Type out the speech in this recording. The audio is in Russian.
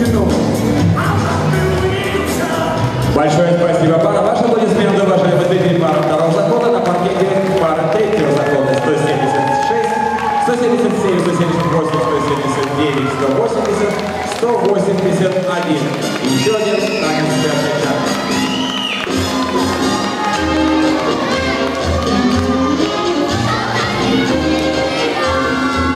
Пушкину. Большое спасибо. Пара, ваши аплодисменты, уважаемые зрители пара второго закона на паркете пара третьего закона 176, 177, 178, 179, 180, 181. Еще один танец